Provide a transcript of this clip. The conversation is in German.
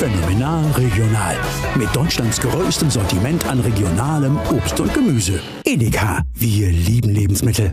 Phänomenal regional. Mit Deutschlands größtem Sortiment an regionalem Obst und Gemüse. Edeka. Wir lieben Lebensmittel.